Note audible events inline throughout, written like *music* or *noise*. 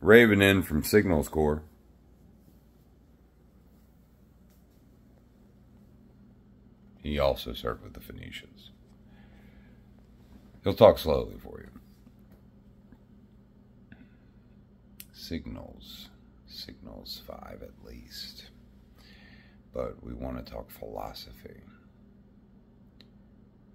Raven in from Signals Corps. He also served with the Phoenicians. He'll talk slowly for you. Signals. Signals 5 at least. But we want to talk philosophy.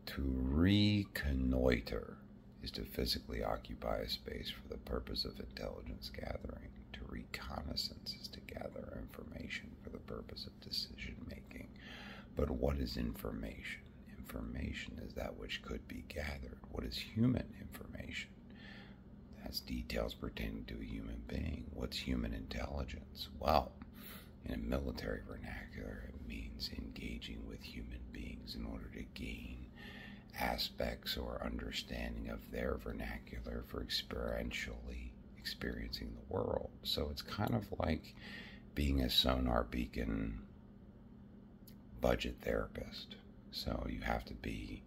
To reconnoiter is to physically occupy a space for the purpose of intelligence gathering. To reconnaissance is to gather information for the purpose of decision making. But what is information? Information is that which could be gathered. What is human information? That's details pertaining to a human being. What's human intelligence? Well, in a military vernacular, it means engaging with human beings in order to gain aspects or understanding of their vernacular for experientially experiencing the world. So it's kind of like being a sonar beacon budget therapist. So you have to be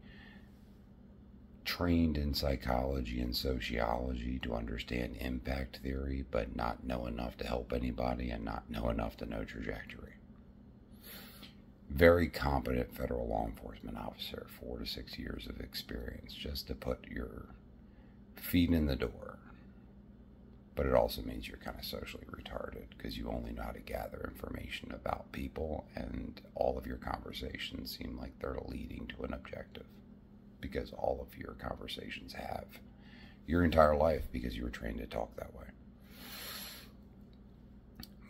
trained in psychology and sociology to understand impact theory, but not know enough to help anybody and not know enough to know trajectory. Very competent federal law enforcement officer, four to six years of experience just to put your feet in the door. But it also means you're kind of socially retarded because you only know how to gather information about people, and all of your conversations seem like they're leading to an objective because all of your conversations have your entire life because you were trained to talk that way.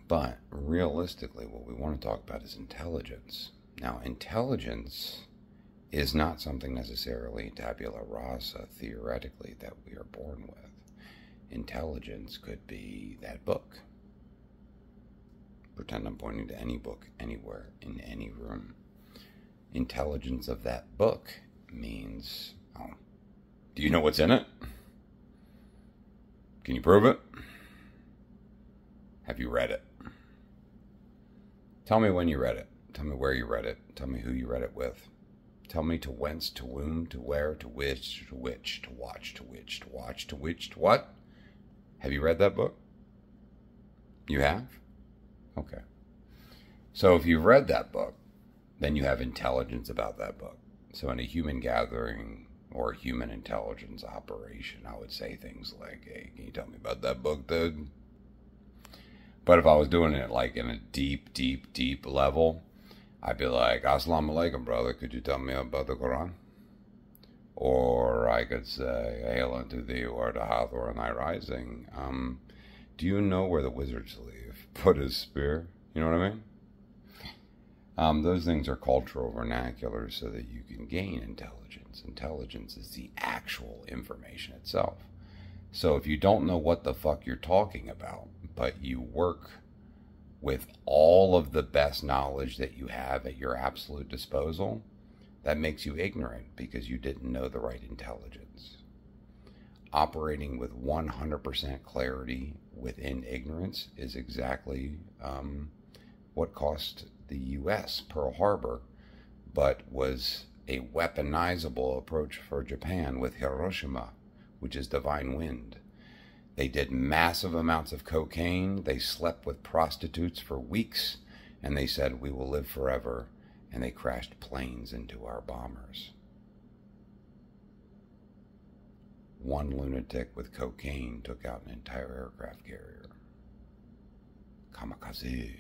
But realistically, what we want to talk about is intelligence. Now, intelligence is not something necessarily tabula rasa, theoretically, that we are born with. Intelligence could be that book. Pretend I'm pointing to any book anywhere in any room. Intelligence of that book means, oh, do you know what's in it? Can you prove it? Have you read it? Tell me when you read it. Tell me where you read it. Tell me who you read it with. Tell me to whence, to whom, to where, to which, to which, to watch, to which, to watch, to which, to what? Have you read that book? You have? Okay. So if you've read that book, then you have intelligence about that book. So in a human gathering or human intelligence operation, I would say things like, hey, can you tell me about that book, dude? But if I was doing it like in a deep, deep, deep level, I'd be like, Assalamu alaikum, brother. Could you tell me about the Quran? Or I could say, Hail unto thee, art a Hathor and thy rising. Um, do you know where the wizards leave? *laughs* Put his spear. You know what I mean? Um, those things are cultural vernacular so that you can gain intelligence. Intelligence is the actual information itself. So if you don't know what the fuck you're talking about, but you work with all of the best knowledge that you have at your absolute disposal, that makes you ignorant because you didn't know the right intelligence. Operating with 100% clarity within ignorance is exactly um, what cost the U.S. Pearl Harbor, but was a weaponizable approach for Japan with Hiroshima, which is divine wind. They did massive amounts of cocaine. They slept with prostitutes for weeks. And they said, We will live forever. And they crashed planes into our bombers. One lunatic with cocaine took out an entire aircraft carrier. Kamikaze.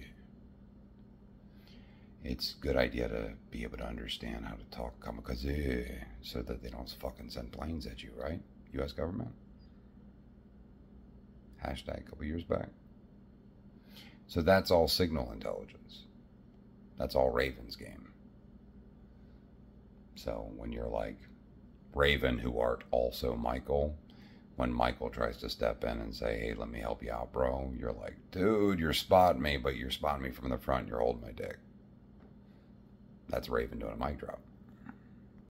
It's a good idea to be able to understand how to talk kamikaze so that they don't fucking send planes at you, right? U.S. government? hashtag a couple years back. So that's all signal intelligence. That's all Raven's game. So when you're like Raven, who art also Michael, when Michael tries to step in and say, hey, let me help you out, bro, you're like, dude, you're spotting me, but you're spotting me from the front, you're holding my dick. That's Raven doing a mic drop.